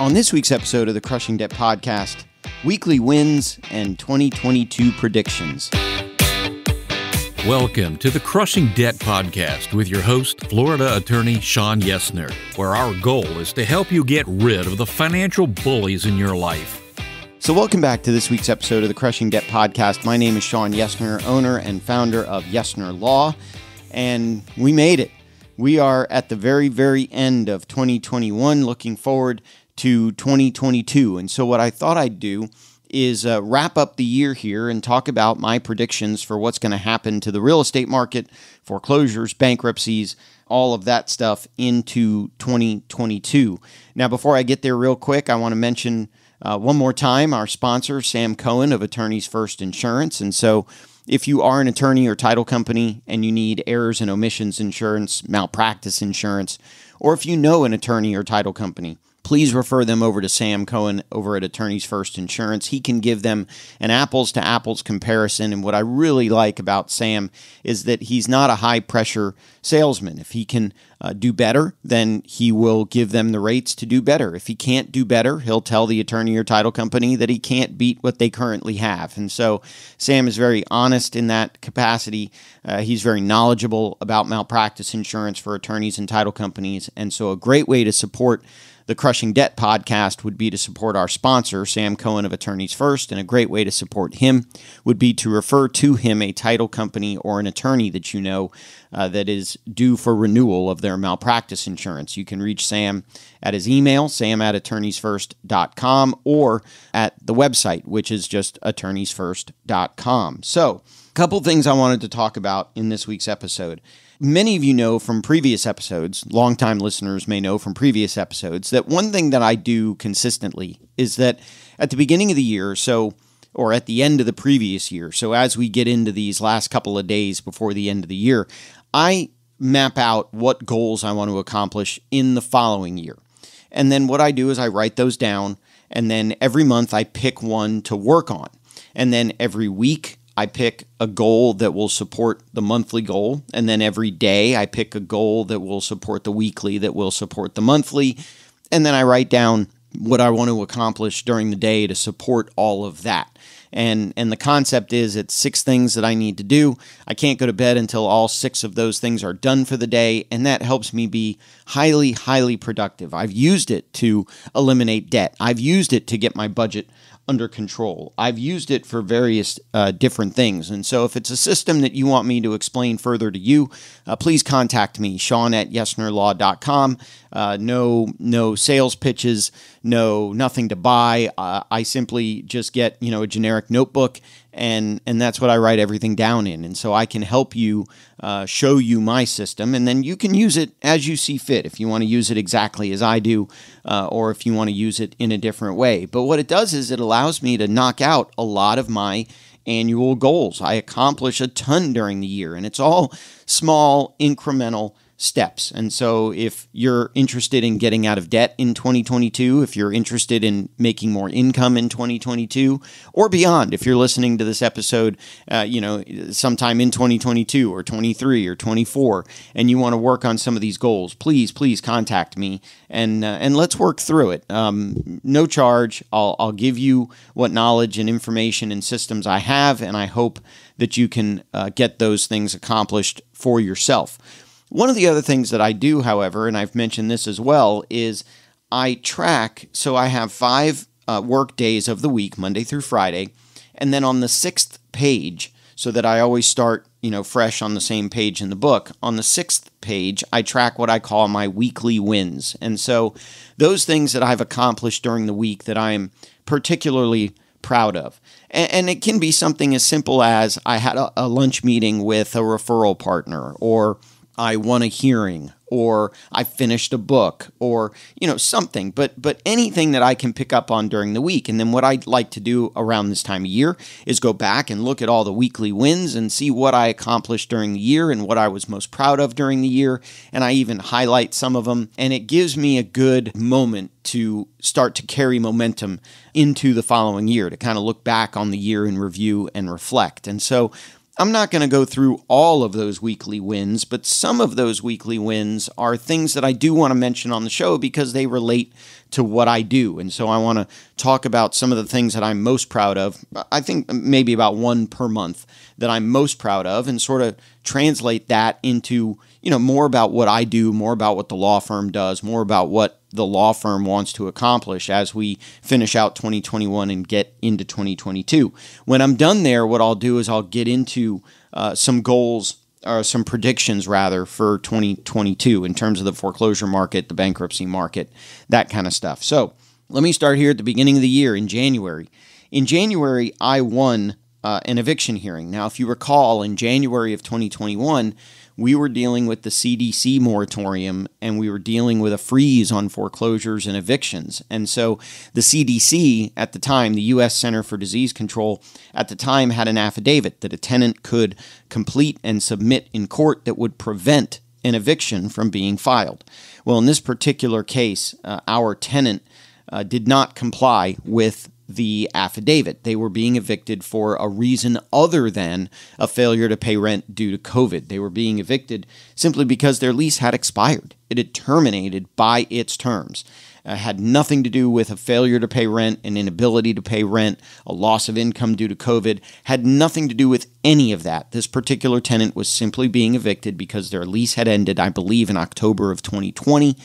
On this week's episode of the Crushing Debt Podcast, weekly wins and 2022 predictions. Welcome to the Crushing Debt Podcast with your host, Florida attorney Shawn Yesner, where our goal is to help you get rid of the financial bullies in your life. So, welcome back to this week's episode of the Crushing Debt Podcast. My name is Shawn Yesner, owner and founder of Yesner Law, and we made it. We are at the very, very end of 2021, looking forward to 2022. And so, what I thought I'd do is uh, wrap up the year here and talk about my predictions for what's going to happen to the real estate market, foreclosures, bankruptcies, all of that stuff into 2022. Now, before I get there, real quick, I want to mention uh, one more time our sponsor, Sam Cohen of Attorneys First Insurance. And so, if you are an attorney or title company and you need errors and omissions insurance, malpractice insurance, or if you know an attorney or title company, please refer them over to Sam Cohen over at Attorneys First Insurance. He can give them an apples to apples comparison. And what I really like about Sam is that he's not a high pressure salesman. If he can uh, do better, then he will give them the rates to do better. If he can't do better, he'll tell the attorney or title company that he can't beat what they currently have. And so Sam is very honest in that capacity. Uh, he's very knowledgeable about malpractice insurance for attorneys and title companies. And so a great way to support the Crushing Debt podcast would be to support our sponsor, Sam Cohen of Attorneys First, and a great way to support him would be to refer to him a title company or an attorney that you know uh, that is due for renewal of their malpractice insurance. You can reach Sam at his email, sam at attorneysfirst.com, or at the website, which is just attorneysfirst.com. So, a couple things I wanted to talk about in this week's episode. Many of you know from previous episodes, longtime listeners may know from previous episodes, that one thing that I do consistently is that at the beginning of the year, so or at the end of the previous year, so as we get into these last couple of days before the end of the year, I map out what goals I want to accomplish in the following year. And then what I do is I write those down, and then every month I pick one to work on. And then every week I pick a goal that will support the monthly goal. And then every day I pick a goal that will support the weekly, that will support the monthly. And then I write down what I want to accomplish during the day to support all of that. And, and the concept is it's six things that I need to do. I can't go to bed until all six of those things are done for the day. And that helps me be highly, highly productive. I've used it to eliminate debt, I've used it to get my budget under control. I've used it for various uh, different things. And so if it's a system that you want me to explain further to you, uh, please contact me, Shawn at yesnerlaw.com. Uh, no, no sales pitches, no nothing to buy. Uh, I simply just get you know a generic notebook, and and that's what I write everything down in. And so I can help you uh, show you my system, and then you can use it as you see fit. If you want to use it exactly as I do, uh, or if you want to use it in a different way. But what it does is it allows me to knock out a lot of my annual goals. I accomplish a ton during the year, and it's all small, incremental steps. And so, if you're interested in getting out of debt in 2022, if you're interested in making more income in 2022 or beyond, if you're listening to this episode, uh, you know, sometime in 2022 or 23 or 24, and you want to work on some of these goals, please, please contact me and uh, and let's work through it. Um, no charge. I'll I'll give you what knowledge and information and systems I have, and I hope that you can uh, get those things accomplished for yourself. One of the other things that I do, however, and I've mentioned this as well, is I track. So I have five uh, work days of the week, Monday through Friday, and then on the sixth page, so that I always start, you know, fresh on the same page in the book. On the sixth page, I track what I call my weekly wins, and so those things that I've accomplished during the week that I'm particularly proud of. And, it can be something as simple as I had a lunch meeting with a referral partner, or I won a hearing or I finished a book or you know something. But but anything that I can pick up on during the week. And then what I'd like to do around this time of year is go back and look at all the weekly wins and see what I accomplished during the year and what I was most proud of during the year. And I even highlight some of them and it gives me a good moment to start to carry momentum into the following year to kind of look back on the year in review and reflect. And so I'm not going to go through all of those weekly wins, but some of those weekly wins are things that I do want to mention on the show because they relate to what I do. And so I want to talk about some of the things that I'm most proud of. I think maybe about one per month that I'm most proud of and sort of translate that into, you know, more about what I do, more about what the law firm does, more about what the law firm wants to accomplish as we finish out 2021 and get into 2022. When I'm done there, what I'll do is I'll get into uh, some goals or some predictions rather for 2022 in terms of the foreclosure market, the bankruptcy market, that kind of stuff. So let me start here at the beginning of the year in January. In January, I won uh, an eviction hearing. Now, if you recall, in January of 2021, we were dealing with the CDC moratorium and we were dealing with a freeze on foreclosures and evictions. And so the CDC at the time, the U.S. Center for Disease Control, at the time had an affidavit that a tenant could complete and submit in court that would prevent an eviction from being filed. Well, in this particular case, uh, our tenant uh, did not comply with the affidavit. They were being evicted for a reason other than a failure to pay rent due to COVID. They were being evicted simply because their lease had expired. It had terminated by its terms. It had nothing to do with a failure to pay rent, an inability to pay rent, a loss of income due to COVID, had nothing to do with any of that. This particular tenant was simply being evicted because their lease had ended, I believe, in October of 2020.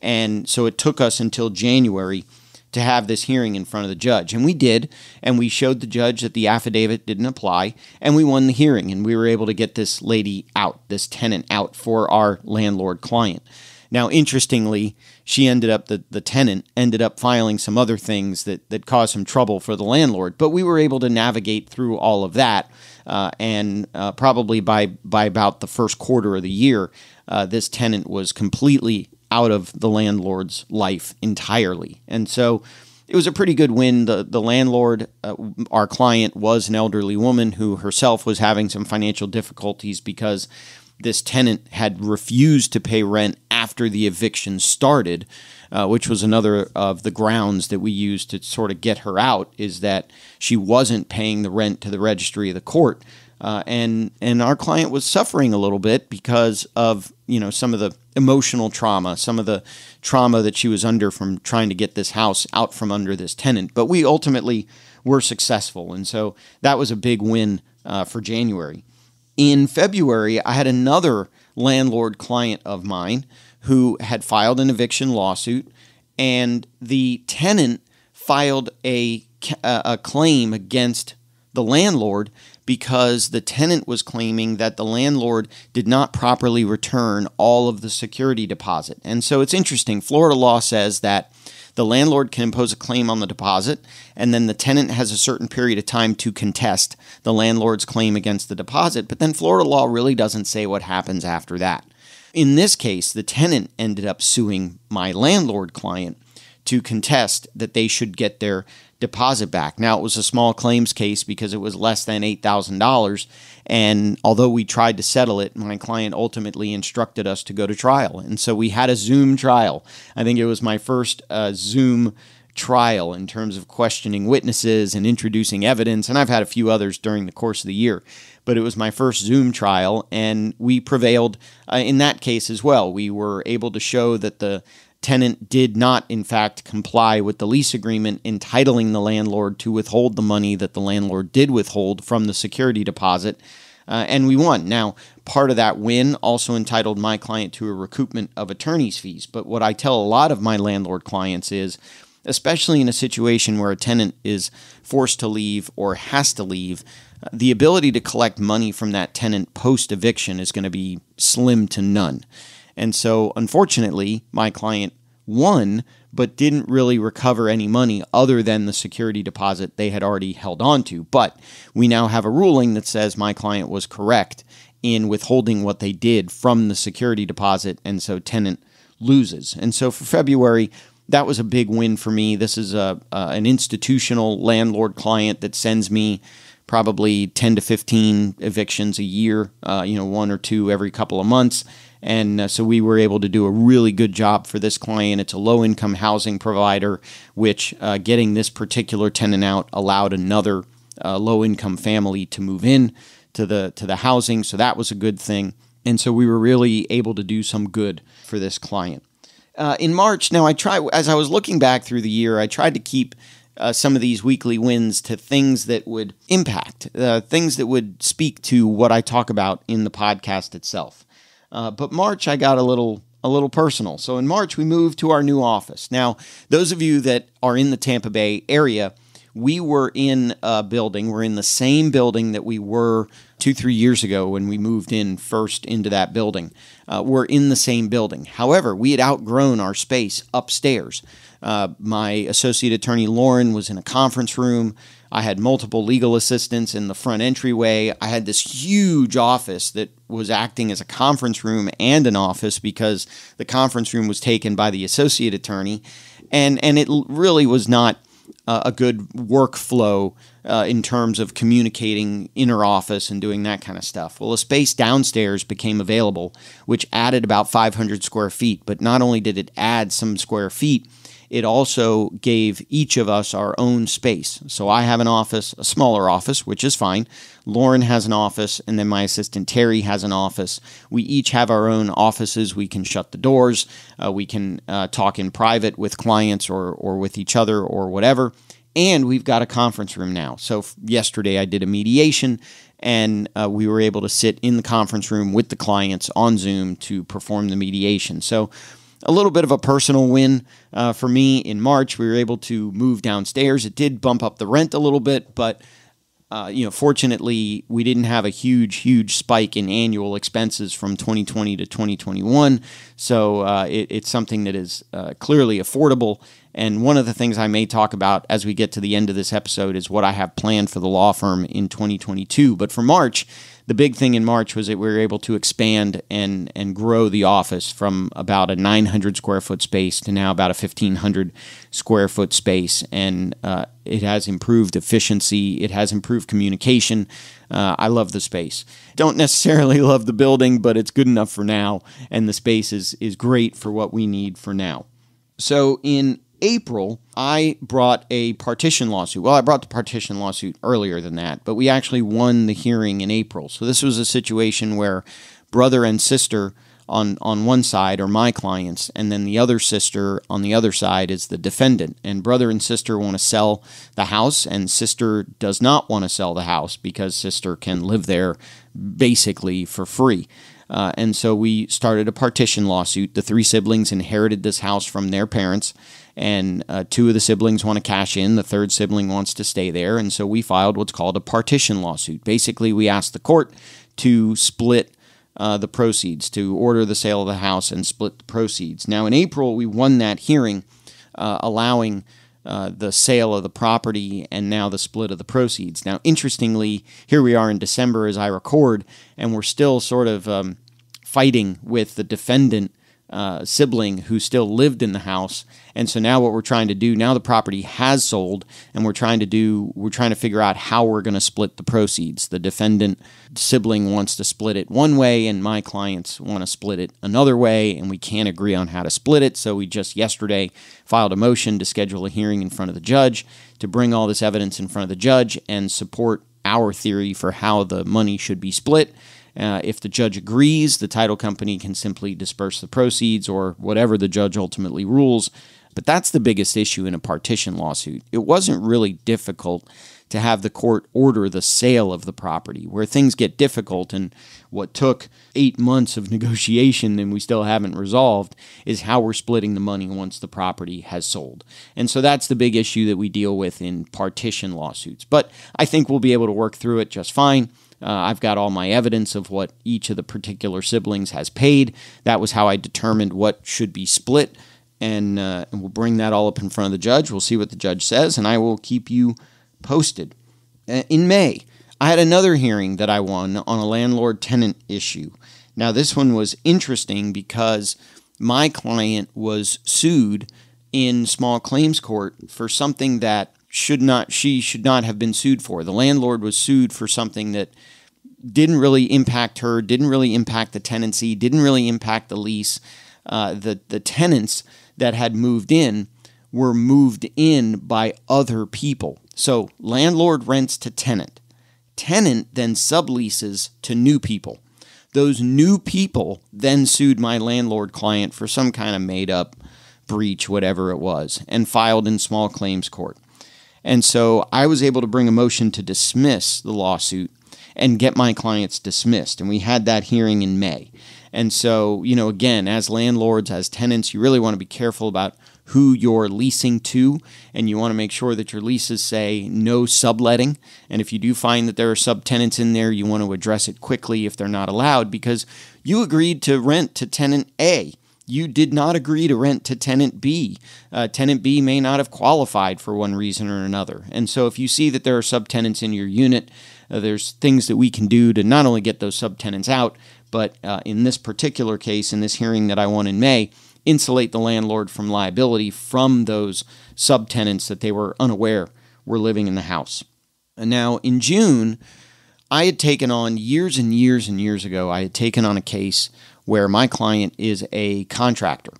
And so it took us until January to have this hearing in front of the judge. And we did, and we showed the judge that the affidavit didn't apply, and we won the hearing, and we were able to get this lady out, this tenant out for our landlord client. Now, interestingly, she ended up, the, the tenant ended up filing some other things that, that caused some trouble for the landlord, but we were able to navigate through all of that. Uh, and uh, probably by, by about the first quarter of the year, uh, this tenant was completely out of the landlord's life entirely. And so it was a pretty good win. The, the landlord, uh, our client, was an elderly woman who herself was having some financial difficulties because this tenant had refused to pay rent after the eviction started, uh, which was another of the grounds that we used to sort of get her out, is that she wasn't paying the rent to the registry of the court. Uh, and and our client was suffering a little bit because of you know some of the emotional trauma, some of the trauma that she was under from trying to get this house out from under this tenant. But we ultimately were successful, and so that was a big win uh, for January. In February, I had another landlord client of mine who had filed an eviction lawsuit, and the tenant filed a a claim against the landlord because the tenant was claiming that the landlord did not properly return all of the security deposit. And so it's interesting. Florida law says that the landlord can impose a claim on the deposit, and then the tenant has a certain period of time to contest the landlord's claim against the deposit. But then Florida law really doesn't say what happens after that. In this case, the tenant ended up suing my landlord client to contest that they should get their deposit back. Now, it was a small claims case because it was less than $8,000. And although we tried to settle it, my client ultimately instructed us to go to trial. And so we had a Zoom trial. I think it was my first uh, Zoom trial in terms of questioning witnesses and introducing evidence. And I've had a few others during the course of the year. But it was my first Zoom trial, and we prevailed uh, in that case as well. We were able to show that the tenant did not, in fact, comply with the lease agreement entitling the landlord to withhold the money that the landlord did withhold from the security deposit. Uh, and we won. Now, part of that win also entitled my client to a recoupment of attorney's fees. But what I tell a lot of my landlord clients is, especially in a situation where a tenant is forced to leave or has to leave, the ability to collect money from that tenant post eviction is going to be slim to none. And so, unfortunately, my client won, but didn't really recover any money other than the security deposit they had already held on to. But we now have a ruling that says my client was correct in withholding what they did from the security deposit, and so tenant loses. And so for February, that was a big win for me. This is a uh, an institutional landlord client that sends me probably 10 to 15 evictions a year, uh, you know, one or two every couple of months. And uh, so we were able to do a really good job for this client. It's a low income housing provider, which uh, getting this particular tenant out allowed another uh, low income family to move in to the to the housing, so that was a good thing. And so we were really able to do some good for this client. Uh, in March, now I try as I was looking back through the year, I tried to keep uh, some of these weekly wins to things that would impact, uh, things that would speak to what I talk about in the podcast itself. Uh, but March, I got a little a little personal. So in March, we moved to our new office. Now, those of you that are in the Tampa Bay area, we were in a building. We're in the same building that we were two, three years ago when we moved in first into that building. Uh, we're in the same building. However, we had outgrown our space upstairs. Uh, my associate attorney Lauren was in a conference room. I had multiple legal assistants in the front entryway. I had this huge office that was acting as a conference room and an office because the conference room was taken by the associate attorney, and and it really was not uh, a good workflow uh, in terms of communicating inner office and doing that kind of stuff. Well, a space downstairs became available, which added about 500 square feet. But not only did it add some square feet, it also gave each of us our own space. So I have an office, a smaller office, which is fine. Lauren has an office, and then my assistant Terry has an office. We each have our own offices. We can shut the doors. Uh, we can uh, talk in private with clients or, or with each other or whatever. And we've got a conference room now. So yesterday I did a mediation and uh, we were able to sit in the conference room with the clients on Zoom to perform the mediation. So a little bit of a personal win uh, for me in March. We were able to move downstairs. It did bump up the rent a little bit, but uh, you know, fortunately, we didn't have a huge, huge spike in annual expenses from 2020 to 2021. So uh, it, it's something that is uh, clearly affordable. And one of the things I may talk about as we get to the end of this episode is what I have planned for the law firm in 2022. But for March, the big thing in March was that we were able to expand and and grow the office from about a 900 square foot space to now about a 1500 square foot space, and uh, it has improved efficiency. It has improved communication. Uh, I love the space. Don't necessarily love the building, but it's good enough for now, and the space is is great for what we need for now. So in April, I brought a partition lawsuit. Well, I brought the partition lawsuit earlier than that, but we actually won the hearing in April. So this was a situation where brother and sister on on one side are my clients and then the other sister on the other side is the defendant and brother and sister want to sell the house and sister does not want to sell the house because sister can live there basically for free uh, and so we started a partition lawsuit. The three siblings inherited this house from their parents, and uh, two of the siblings want to cash in. The third sibling wants to stay there. And so we filed what's called a partition lawsuit. Basically, we asked the court to split uh, the proceeds, to order the sale of the house and split the proceeds. Now, in April, we won that hearing, uh, allowing uh, the sale of the property and now the split of the proceeds. Now, interestingly, here we are in December as I record, and we're still sort of um, fighting with the defendant uh, sibling who still lived in the house. And so now what we're trying to do now the property has sold, and we're trying to do we're trying to figure out how we're going to split the proceeds. The defendant sibling wants to split it one way, and my clients want to split it another way, and we can't agree on how to split it. So we just yesterday filed a motion to schedule a hearing in front of the judge to bring all this evidence in front of the judge and support our theory for how the money should be split uh, if the judge agrees, the title company can simply disperse the proceeds or whatever the judge ultimately rules. But that's the biggest issue in a partition lawsuit. It wasn't really difficult to have the court order the sale of the property. Where things get difficult and what took eight months of negotiation and we still haven't resolved is how we're splitting the money once the property has sold. And so that's the big issue that we deal with in partition lawsuits. But I think we'll be able to work through it just fine. Uh, I've got all my evidence of what each of the particular siblings has paid. That was how I determined what should be split. And, uh, and we'll bring that all up in front of the judge. We'll see what the judge says, and I will keep you posted. Uh, in May, I had another hearing that I won on a landlord tenant issue. Now, this one was interesting because my client was sued in small claims court for something that should not she should not have been sued for. The landlord was sued for something that didn't really impact her, didn't really impact the tenancy, didn't really impact the lease. Uh, the the tenants that had moved in were moved in by other people. So landlord rents to tenant. tenant then subleases to new people. Those new people then sued my landlord client for some kind of made up breach, whatever it was, and filed in small claims court. And so I was able to bring a motion to dismiss the lawsuit and get my clients dismissed. And we had that hearing in May. And so, you know, again, as landlords, as tenants, you really want to be careful about who you're leasing to, and you want to make sure that your leases say no subletting. And if you do find that there are subtenants in there, you want to address it quickly if they're not allowed because you agreed to rent to tenant A. You did not agree to rent to tenant B. Uh, tenant B may not have qualified for one reason or another. And so, if you see that there are subtenants in your unit, uh, there's things that we can do to not only get those subtenants out, but uh, in this particular case, in this hearing that I won in May, insulate the landlord from liability from those subtenants that they were unaware were living in the house. And now in June, I had taken on years and years and years ago, I had taken on a case where my client is a contractor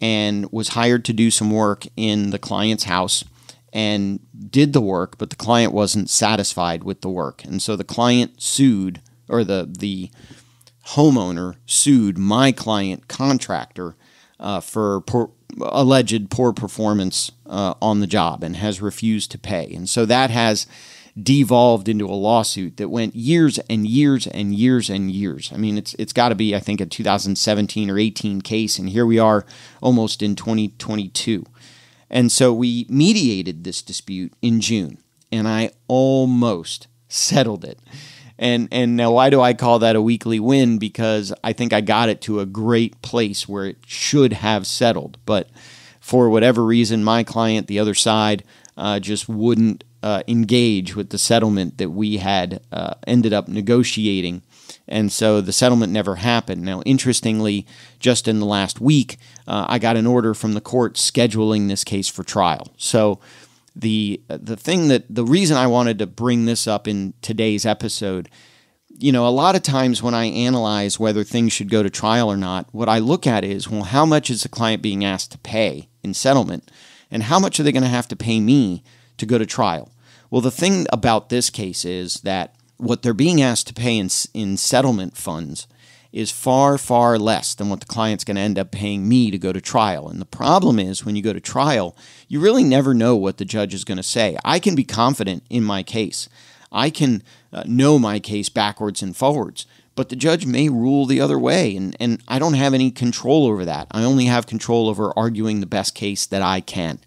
and was hired to do some work in the client's house and did the work, but the client wasn't satisfied with the work. And so the client sued, or the, the homeowner sued my client contractor uh, for poor, alleged poor performance uh, on the job and has refused to pay. And so that has devolved into a lawsuit that went years and years and years and years. I mean, it's it's got to be I think a 2017 or 18 case, and here we are almost in 2022. And so we mediated this dispute in June, and I almost settled it. And and now why do I call that a weekly win? Because I think I got it to a great place where it should have settled. But for whatever reason, my client, the other side, uh, just wouldn't uh, engage with the settlement that we had uh, ended up negotiating. And so the settlement never happened. Now, interestingly, just in the last week, uh, I got an order from the court scheduling this case for trial. So the the thing that the reason I wanted to bring this up in today's episode, you know, a lot of times when I analyze whether things should go to trial or not, what I look at is, well, how much is the client being asked to pay in settlement, and how much are they going to have to pay me to go to trial? Well, the thing about this case is that what they're being asked to pay in in settlement funds is far, far less than what the client's going to end up paying me to go to trial. And the problem is when you go to trial, you really never know what the judge is going to say. I can be confident in my case, I can uh, know my case backwards and forwards. But the judge may rule the other way, and, and I don't have any control over that. I only have control over arguing the best case that I can.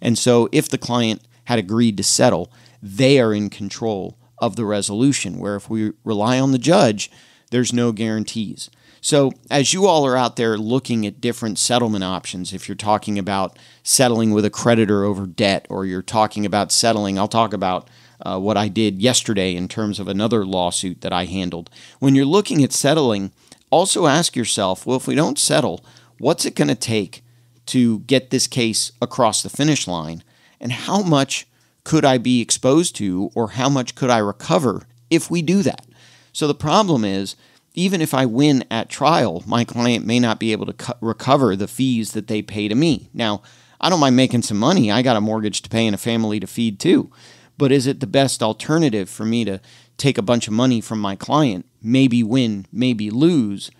And so, if the client had agreed to settle, they are in control of the resolution. Where if we rely on the judge, there's no guarantees. So, as you all are out there looking at different settlement options, if you're talking about settling with a creditor over debt, or you're talking about settling, I'll talk about uh, what I did yesterday in terms of another lawsuit that I handled. When you're looking at settling, also ask yourself well, if we don't settle, what's it going to take to get this case across the finish line? And how much could I be exposed to, or how much could I recover if we do that? So the problem is, even if I win at trial, my client may not be able to co- recover the fees that they pay to me. Now, I don't mind making some money. I got a mortgage to pay and a family to feed too. But is it the best alternative for me to take a bunch of money from my client, maybe win, maybe lose,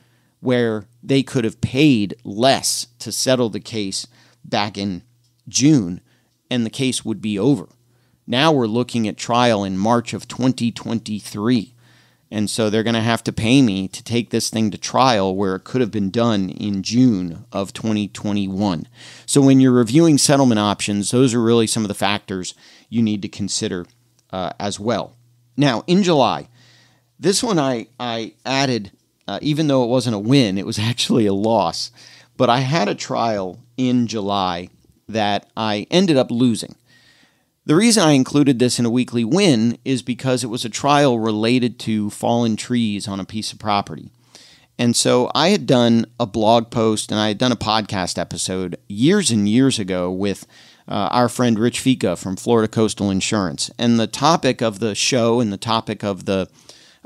where they could have paid less to settle the case back in June and the case would be over? Now we're looking at trial in March of 2023. And so they're going to have to pay me to take this thing to trial where it could have been done in June of 2021. So when you're reviewing settlement options, those are really some of the factors you need to consider uh, as well. Now, in July, this one I, I added, uh, even though it wasn't a win, it was actually a loss. But I had a trial in July that I ended up losing. The reason I included this in a weekly win is because it was a trial related to fallen trees on a piece of property. And so I had done a blog post and I had done a podcast episode years and years ago with uh, our friend Rich Fika from Florida Coastal Insurance. And the topic of the show and the topic of the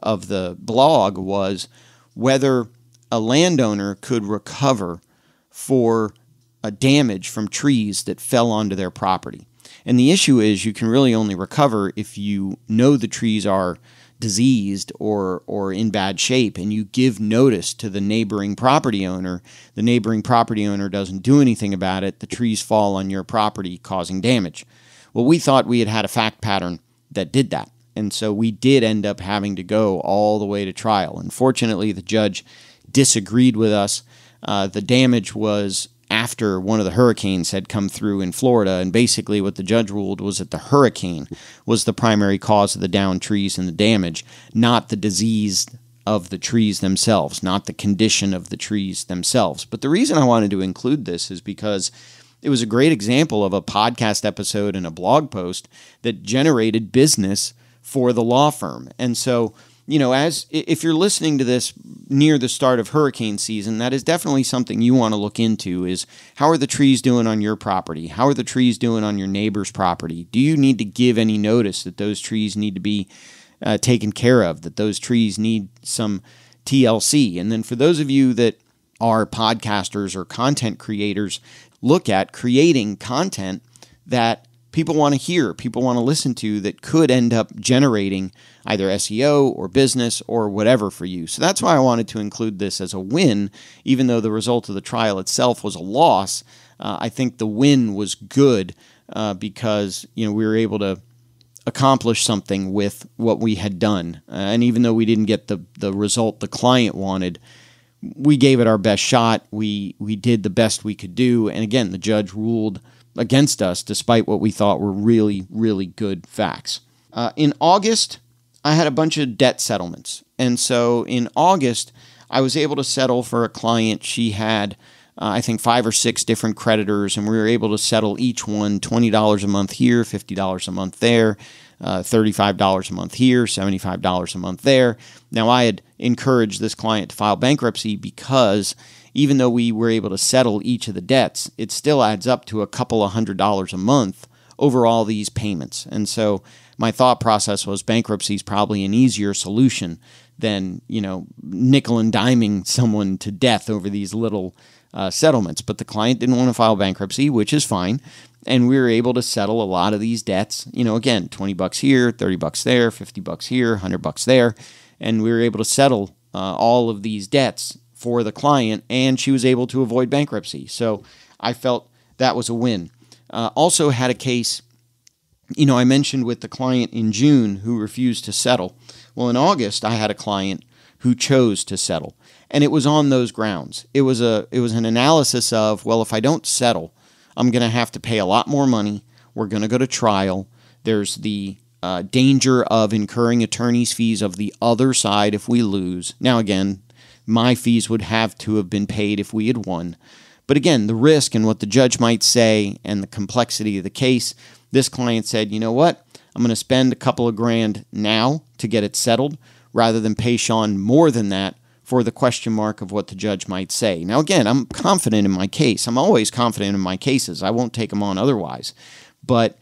of the blog was whether a landowner could recover for a damage from trees that fell onto their property. And the issue is you can really only recover if you know the trees are diseased or or in bad shape and you give notice to the neighboring property owner. The neighboring property owner doesn't do anything about it. The trees fall on your property causing damage. Well we thought we had had a fact pattern that did that and so we did end up having to go all the way to trial. Unfortunately the judge disagreed with us. Uh, the damage was after one of the hurricanes had come through in Florida. And basically, what the judge ruled was that the hurricane was the primary cause of the downed trees and the damage, not the disease of the trees themselves, not the condition of the trees themselves. But the reason I wanted to include this is because it was a great example of a podcast episode and a blog post that generated business for the law firm. And so, you know, as if you're listening to this near the start of hurricane season, that is definitely something you want to look into is how are the trees doing on your property? How are the trees doing on your neighbor's property? Do you need to give any notice that those trees need to be uh, taken care of, that those trees need some TLC? And then for those of you that are podcasters or content creators, look at creating content that people want to hear, people want to listen to that could end up generating either SEO or business or whatever for you. So that's why I wanted to include this as a win, even though the result of the trial itself was a loss. Uh, I think the win was good uh, because you know we were able to accomplish something with what we had done, uh, and even though we didn't get the the result the client wanted. We gave it our best shot. We we did the best we could do, and again, the judge ruled against us, despite what we thought were really, really good facts. Uh, in August, I had a bunch of debt settlements. And so in August, I was able to settle for a client. She had, uh, I think, five or six different creditors, and we were able to settle each one $20 a month here, $50 a month there, uh, $35 a month here, $75 a month there. Now, I had encouraged this client to file bankruptcy because even though we were able to settle each of the debts, it still adds up to a couple of hundred dollars a month over all these payments. And so my thought process was bankruptcy is probably an easier solution than, you know, nickel and diming someone to death over these little uh, settlements. But the client didn't want to file bankruptcy, which is fine. And we were able to settle a lot of these debts. You know, again, 20 bucks here, 30 bucks there, 50 bucks here, 100 bucks there. And we were able to settle uh, all of these debts for the client, and she was able to avoid bankruptcy. So I felt that was a win. Uh, also had a case, you know, I mentioned with the client in June who refused to settle. Well, in August, I had a client who chose to settle, and it was on those grounds. It was a it was an analysis of well, if I don't settle, I'm going to have to pay a lot more money. We're going to go to trial. There's the uh, danger of incurring attorney's fees of the other side if we lose. Now, again, my fees would have to have been paid if we had won. But again, the risk and what the judge might say and the complexity of the case, this client said, you know what? I'm going to spend a couple of grand now to get it settled rather than pay Shawn more than that for the question mark of what the judge might say. Now, again, I'm confident in my case. I'm always confident in my cases. I won't take them on otherwise. But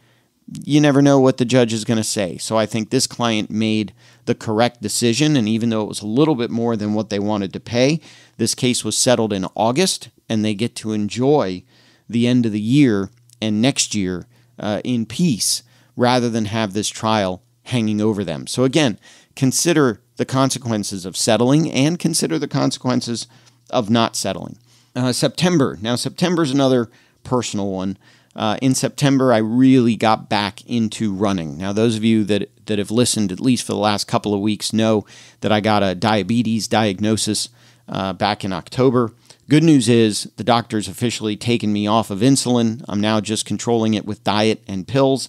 you never know what the judge is going to say. So I think this client made the correct decision. And even though it was a little bit more than what they wanted to pay, this case was settled in August, and they get to enjoy the end of the year and next year uh, in peace rather than have this trial hanging over them. So, again, consider the consequences of settling and consider the consequences of not settling. Uh, September. Now, September is another personal one uh, in September, I really got back into running. Now, those of you that, that have listened at least for the last couple of weeks know that I got a diabetes diagnosis uh, back in October. Good news is the doctor's officially taken me off of insulin. I'm now just controlling it with diet and pills.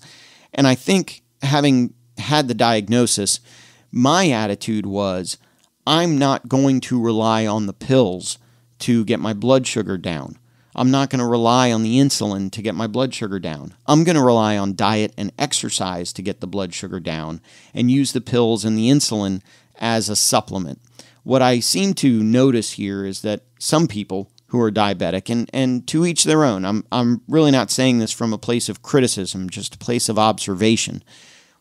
And I think having had the diagnosis, my attitude was I'm not going to rely on the pills to get my blood sugar down. I'm not going to rely on the insulin to get my blood sugar down. I'm going to rely on diet and exercise to get the blood sugar down and use the pills and the insulin as a supplement. What I seem to notice here is that some people who are diabetic, and, and to each their own, I'm, I'm really not saying this from a place of criticism, just a place of observation.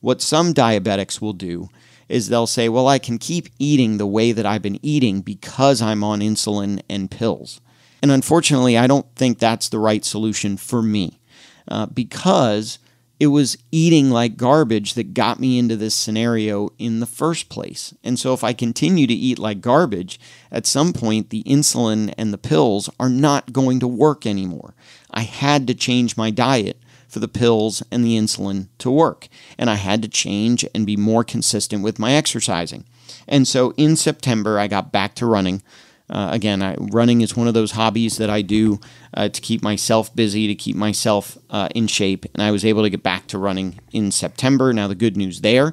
What some diabetics will do is they'll say, Well, I can keep eating the way that I've been eating because I'm on insulin and pills. And unfortunately, I don't think that's the right solution for me uh, because it was eating like garbage that got me into this scenario in the first place. And so, if I continue to eat like garbage, at some point the insulin and the pills are not going to work anymore. I had to change my diet for the pills and the insulin to work. And I had to change and be more consistent with my exercising. And so in September, I got back to running. Uh, again, I, running is one of those hobbies that I do uh, to keep myself busy, to keep myself uh, in shape. And I was able to get back to running in September. Now, the good news there,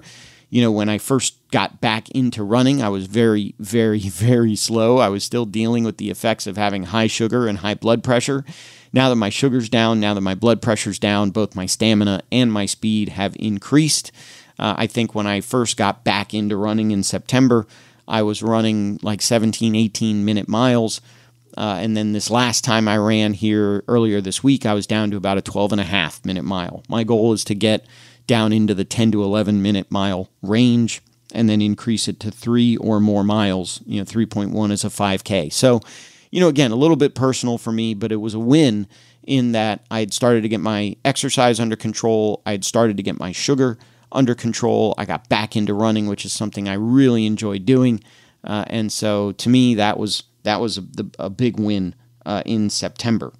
you know, when I first got back into running, I was very, very, very slow. I was still dealing with the effects of having high sugar and high blood pressure. Now that my sugar's down, now that my blood pressure's down, both my stamina and my speed have increased. Uh, I think when I first got back into running in September, I was running like 17, 18 minute miles. Uh, and then this last time I ran here earlier this week, I was down to about a 12 and a half minute mile. My goal is to get down into the 10 to 11 minute mile range and then increase it to three or more miles. You know, 3.1 is a 5K. So, you know, again, a little bit personal for me, but it was a win in that I had started to get my exercise under control. I had started to get my sugar under control. I got back into running, which is something I really enjoy doing. Uh, and so to me, that was that was a, a big win uh, in September.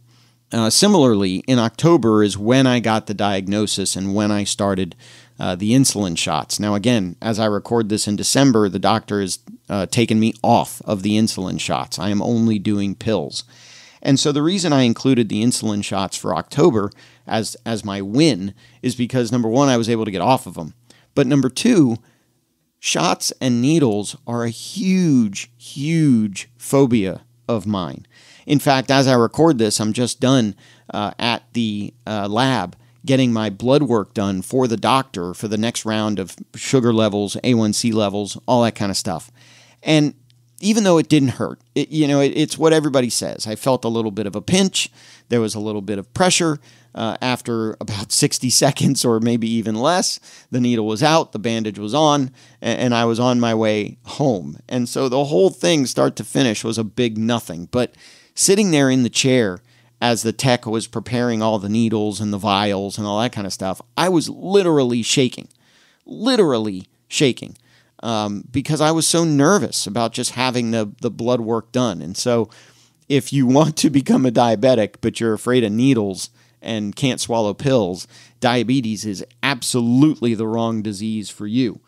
Uh, similarly, in October is when I got the diagnosis and when I started uh, the insulin shots. Now, again, as I record this in December, the doctor has uh, taken me off of the insulin shots. I am only doing pills. And so the reason I included the insulin shots for October as as my win is because number 1 I was able to get off of them. But number 2, shots and needles are a huge huge phobia of mine. In fact, as I record this, I'm just done uh, at the uh, lab getting my blood work done for the doctor for the next round of sugar levels, A1C levels, all that kind of stuff. And even though it didn't hurt, it, you know, it, it's what everybody says. I felt a little bit of a pinch. There was a little bit of pressure. Uh, after about 60 seconds or maybe even less, the needle was out, the bandage was on, and, and I was on my way home. And so the whole thing, start to finish, was a big nothing. But sitting there in the chair as the tech was preparing all the needles and the vials and all that kind of stuff, I was literally shaking, literally shaking um, because I was so nervous about just having the, the blood work done. And so, if you want to become a diabetic, but you're afraid of needles and can't swallow pills, diabetes is absolutely the wrong disease for you.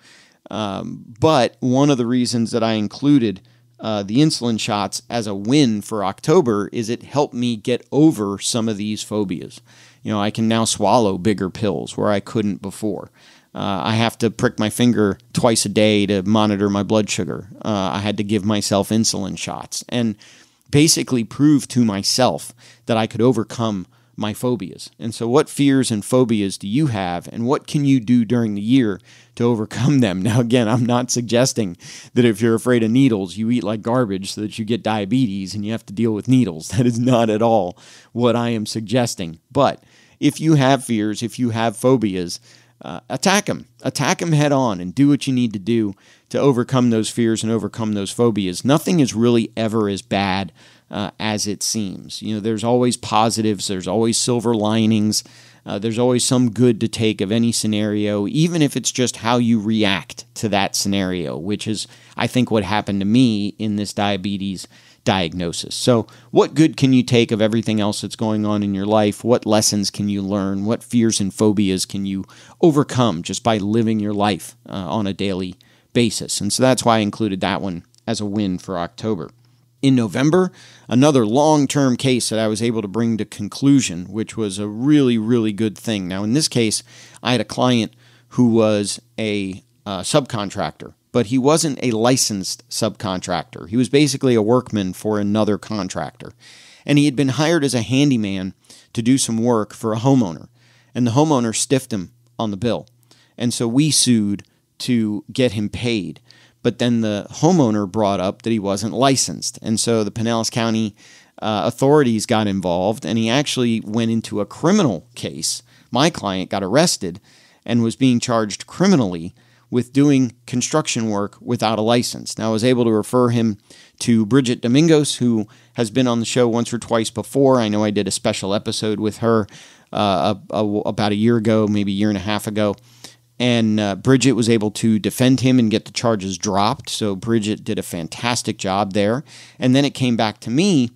Um, but one of the reasons that I included uh, the insulin shots as a win for October is it helped me get over some of these phobias. You know, I can now swallow bigger pills where I couldn't before. Uh, I have to prick my finger twice a day to monitor my blood sugar. Uh, I had to give myself insulin shots and basically prove to myself that I could overcome my phobias. And so, what fears and phobias do you have, and what can you do during the year to overcome them? Now, again, I'm not suggesting that if you're afraid of needles, you eat like garbage so that you get diabetes and you have to deal with needles. That is not at all what I am suggesting. But if you have fears, if you have phobias, uh, attack them. Attack them head on and do what you need to do to overcome those fears and overcome those phobias. Nothing is really ever as bad uh, as it seems. You know, there's always positives, there's always silver linings, uh, there's always some good to take of any scenario, even if it's just how you react to that scenario, which is, I think, what happened to me in this diabetes diagnosis. So, what good can you take of everything else that's going on in your life? What lessons can you learn? What fears and phobias can you overcome just by living your life uh, on a daily basis? And so that's why I included that one as a win for October. In November, another long term case that I was able to bring to conclusion, which was a really, really good thing. Now, in this case, I had a client who was a uh, subcontractor but he wasn't a licensed subcontractor. He was basically a workman for another contractor. And he had been hired as a handyman to do some work for a homeowner. And the homeowner stiffed him on the bill. And so we sued to get him paid. But then the homeowner brought up that he wasn't licensed. And so the Pinellas County uh, authorities got involved and he actually went into a criminal case. My client got arrested and was being charged criminally with doing construction work without a license. Now, I was able to refer him to Bridget Domingos, who has been on the show once or twice before. I know I did a special episode with her uh, a, a, about a year ago, maybe a year and a half ago. And uh, Bridget was able to defend him and get the charges dropped. So Bridget did a fantastic job there. And then it came back to me,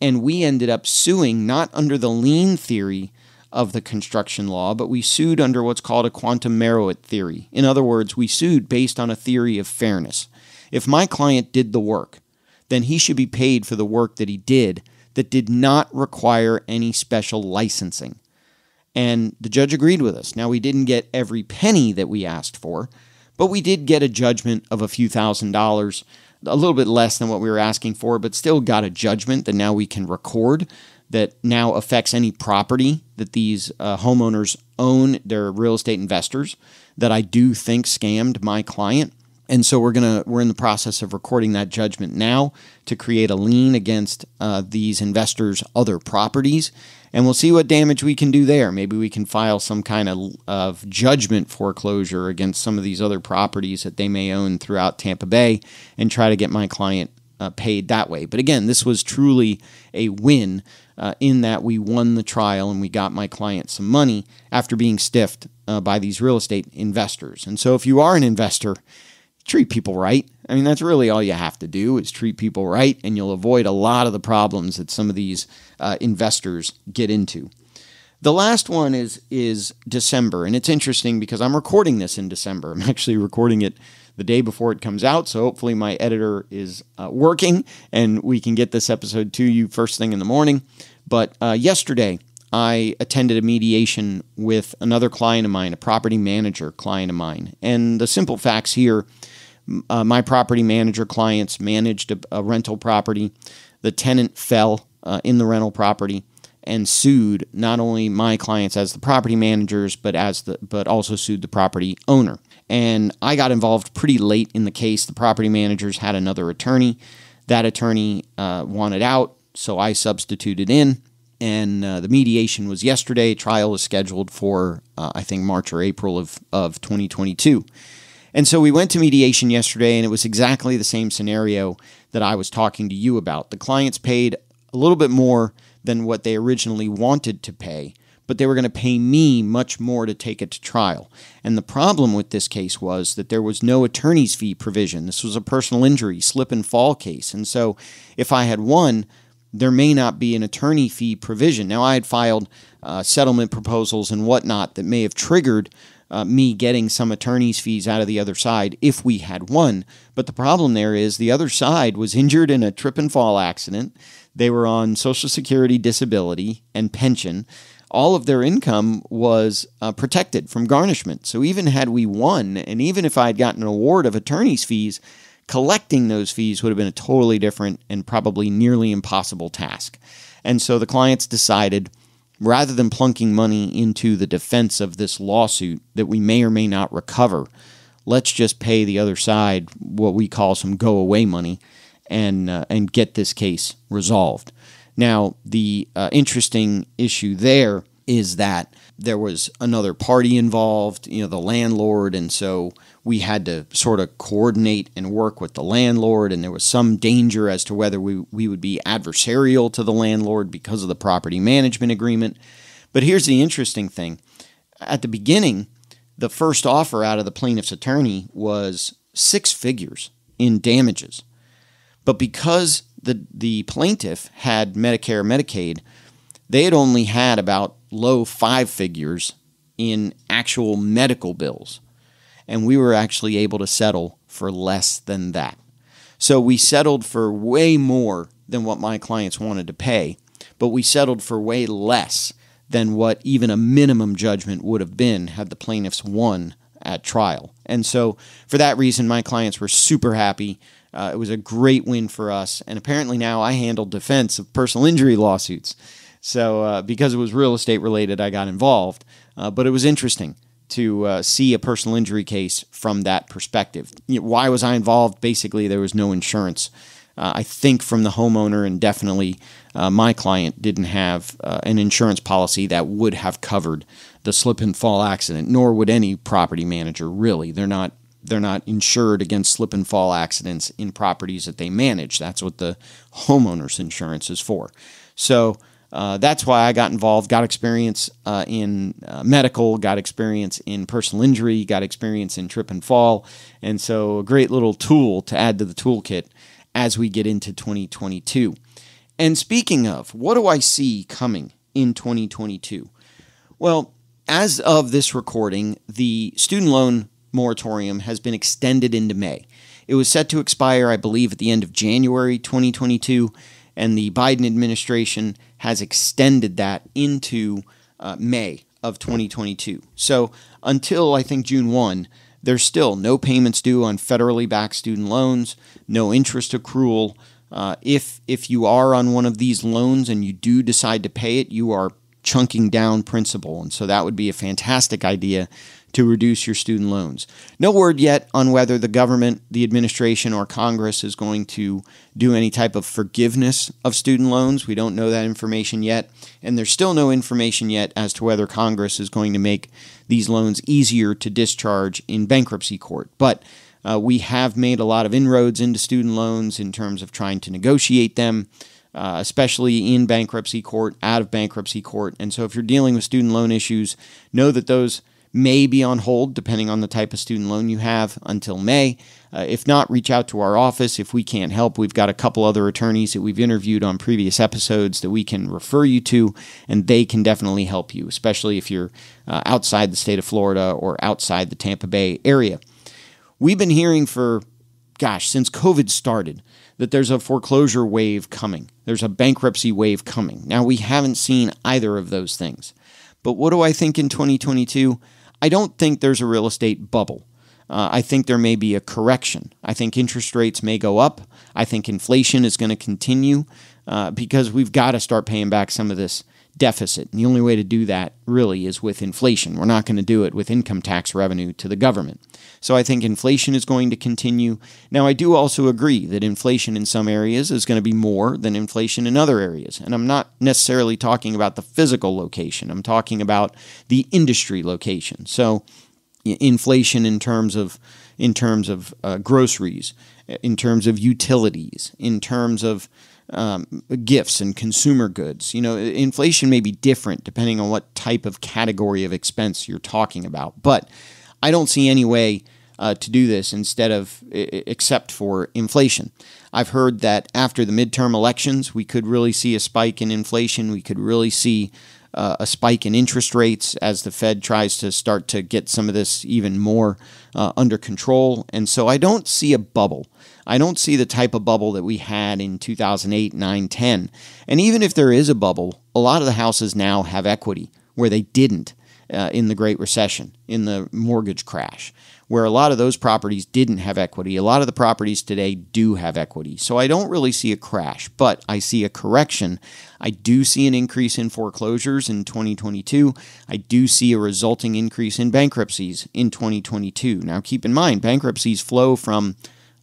and we ended up suing not under the lien theory of the construction law, but we sued under what's called a quantum meruit theory. In other words, we sued based on a theory of fairness. If my client did the work, then he should be paid for the work that he did that did not require any special licensing. And the judge agreed with us. Now, we didn't get every penny that we asked for, but we did get a judgment of a few thousand dollars, a little bit less than what we were asking for, but still got a judgment that now we can record that now affects any property that these uh, homeowners own, their real estate investors, that I do think scammed my client. And so we're gonna we're in the process of recording that judgment now to create a lien against uh, these investors' other properties and we'll see what damage we can do there. Maybe we can file some kind of, of judgment foreclosure against some of these other properties that they may own throughout Tampa Bay and try to get my client uh, paid that way. But again, this was truly a win uh, in that we won the trial and we got my client some money after being stiffed uh, by these real estate investors. And so, if you are an investor, treat people right. I mean, that's really all you have to do is treat people right, and you'll avoid a lot of the problems that some of these uh, investors get into. The last one is is December, and it's interesting because I'm recording this in December. I'm actually recording it the day before it comes out, so hopefully my editor is uh, working and we can get this episode to you first thing in the morning. But uh, yesterday, I attended a mediation with another client of mine, a property manager client of mine, and the simple facts here uh, my property manager clients managed a, a, rental property. The tenant fell uh, in the rental property and sued not only my clients as the property managers, but as the but also sued the property owner. And I got involved pretty late in the case. The property managers had another attorney. That attorney uh, wanted out, so I substituted in. And uh, the mediation was yesterday. Trial is scheduled for uh, I think March or April of of 2022. And so we went to mediation yesterday, and it was exactly the same scenario that I was talking to you about. The clients paid a little bit more than what they originally wanted to pay, but they were going to pay me much more to take it to trial. And the problem with this case was that there was no attorney's fee provision. This was a personal injury, slip and fall case. And so if I had won, there may not be an attorney fee provision. Now, I had filed uh, settlement proposals and whatnot that may have triggered uh, me getting some attorney's fees out of the other side if we had won. But the problem there is the other side was injured in a trip and fall accident. They were on Social Security, disability, and pension. All of their income was uh, protected from garnishment. So even had we won, and even if I had gotten an award of attorney's fees, collecting those fees would have been a totally different and probably nearly impossible task. And so the clients decided rather than plunking money into the defense of this lawsuit that we may or may not recover, let's just pay the other side what we call some go away money and uh, and get this case resolved. Now, the uh, interesting issue there is that there was another party involved, you know, the landlord, and so we had to sort of coordinate and work with the landlord, and there was some danger as to whether we, we would be adversarial to the landlord because of the property management agreement. But here's the interesting thing at the beginning, the first offer out of the plaintiff's attorney was six figures in damages. But because the, the plaintiff had Medicare, Medicaid, they had only had about low five figures in actual medical bills. And we were actually able to settle for less than that. So we settled for way more than what my clients wanted to pay, but we settled for way less than what even a minimum judgment would have been had the plaintiffs won at trial. And so, for that reason, my clients were super happy. Uh, it was a great win for us. And apparently, now I handle defense of personal injury lawsuits. So uh, because it was real estate related, I got involved. Uh, but it was interesting to uh, see a personal injury case from that perspective. You know, why was I involved? Basically, there was no insurance. Uh, I think from the homeowner, and definitely uh, my client didn't have an insurance policy that would have covered the slip and fall accident, nor would any property manager really. They're not they're not insured against slip and fall accidents in properties that they manage. That's what the homeowner's insurance is for. So uh, that's why I got involved, got experience uh, in uh, medical, got experience in personal injury, got experience in trip and fall. And so, a great little tool to add to the toolkit as we get into 2022. And speaking of, what do I see coming in 2022? Well, as of this recording, the student loan moratorium has been extended into May. It was set to expire, I believe, at the end of January 2022, and the Biden administration has extended that into uh, May of 2022. So until I think June 1, there's still no payments due on federally backed student loans, no interest accrual. Uh, if if you are on one of these loans and you do decide to pay it, you are chunking down principal, and so that would be a fantastic idea to reduce your student loans. No word yet on whether the government, the administration, or Congress is going to do any type of forgiveness of student loans. We don't know that information yet. And there's still no information yet as to whether Congress is going to make these loans easier to discharge in bankruptcy court. But uh, we have made a lot of inroads into student loans in terms of trying to negotiate them. Uh, especially in bankruptcy court, out of bankruptcy court. And so, if you're dealing with student loan issues, know that those may be on hold depending on the type of student loan you have until May. Uh, if not, reach out to our office. If we can't help, we've got a couple other attorneys that we've interviewed on previous episodes that we can refer you to, and they can definitely help you, especially if you're uh, outside the state of Florida or outside the Tampa Bay area. We've been hearing for, gosh, since COVID started that there's a foreclosure wave coming, there's a bankruptcy wave coming. Now, we haven't seen either of those things. But what do I think in 2022? I don't think there's a real estate bubble. Uh, I think there may be a correction. I think interest rates may go up. I think inflation is going to continue uh, because we've got to start paying back some of this deficit. And the only way to do that really is with inflation. We're not going to do it with income tax revenue to the government. So I think inflation is going to continue. Now, I do also agree that inflation in some areas is going to be more than inflation in other areas. And I'm not necessarily talking about the physical location, I'm talking about the industry location. So inflation in terms of in terms of uh, groceries, in terms of utilities, in terms of um, gifts and consumer goods. You know, inflation may be different depending on what type of category of expense you're talking about. But I don't see any way uh, to do this instead of except for inflation. I've heard that after the midterm elections, we could really see a spike in inflation. We could really see uh, a spike in interest rates as the Fed tries to start to get some of this even more uh, under control. And so I don't see a bubble. I don't see the type of bubble that we had in 2008, 9, 10. And even if there is a bubble, a lot of the houses now have equity where they didn't uh, in the Great Recession, in the mortgage crash, where a lot of those properties didn't have equity. A lot of the properties today do have equity. So I don't really see a crash, but I see a correction. I do see an increase in foreclosures in 2022. I do see a resulting increase in bankruptcies in 2022. Now, keep in mind, bankruptcies flow from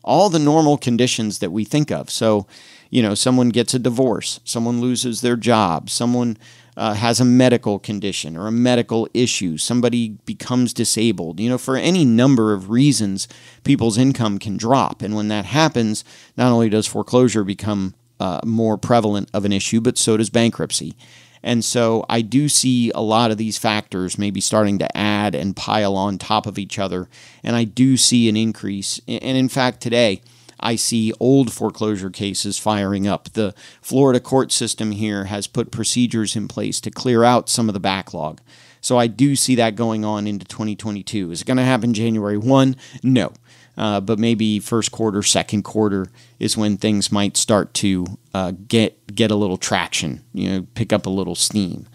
all the normal conditions that we think of. So, you know, someone gets a divorce, someone loses their job, someone uh, has a medical condition or a medical issue, somebody becomes disabled. You know, for any number of reasons, people's income can drop. And when that happens, not only does foreclosure become uh, more prevalent of an issue, but so does bankruptcy. And so I do see a lot of these factors maybe starting to add and pile on top of each other. And I do see an increase. And in fact, today, I see old foreclosure cases firing up. The Florida court system here has put procedures in place to clear out some of the backlog. So I do see that going on into 2022. Is it going to happen January 1? No uh, but maybe first quarter, second quarter is when things might start to uh, get get a little traction, you know, pick up a little steam.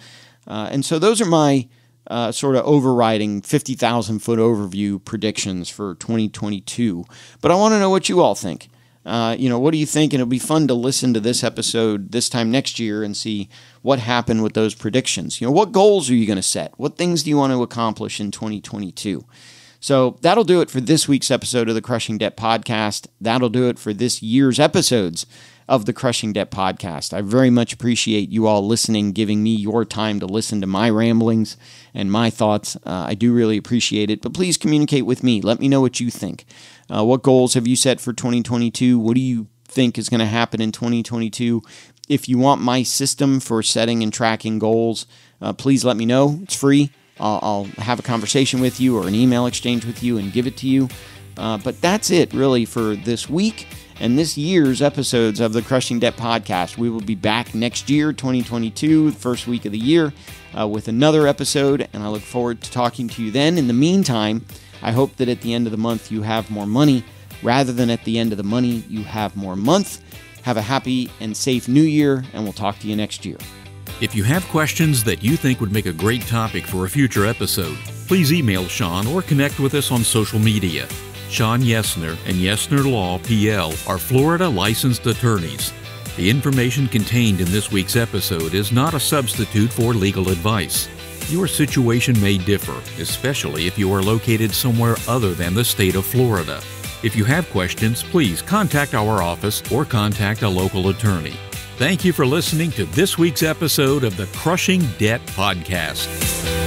Uh, and so those are my uh, sort of overriding 50,000 foot overview predictions for 2022. But I want to know what you all think. Uh, you know, what do you think? And it'll be fun to listen to this episode this time next year and see what happened with those predictions. You know, what goals are you going to set? What things do you want to accomplish in 2022? So that'll do it for this week's episode of the Crushing Debt Podcast. That'll do it for this year's episodes of the Crushing Debt Podcast. I very much appreciate you all listening, giving me your time to listen to my ramblings and my thoughts. Uh, I do really appreciate it. But please communicate with me. Let me know what you think. Uh, what goals have you set for 2022? What do you think is going to happen in 2022? if you want my system for setting and tracking goals, uh, please let me know. It's free. I'll, I'll, have a conversation with you or an email exchange with you and give it to you. Uh, but that's it really for this week and this year's episodes of the Crushing Debt Podcast. We will be back next year, 2022, the first week of the year, uh, with another episode, and I look forward to talking to you then. In the meantime, I hope that at the end of the month you have more money rather than at the end of the money you have more month. Have a happy and safe new year, and we'll talk to you next year. If you have questions that you think would make a great topic for a future episode, please email Shawn or connect with us on social media. Shawn Yesner and Yesner Law PL are Florida licensed attorneys. The information contained in this week's episode is not a substitute for legal advice. Your situation may differ, especially if you are located somewhere other than the state of Florida. If you have questions, please contact our office or contact a local attorney. Thank you for listening to this week's episode of the Crushing Debt Podcast.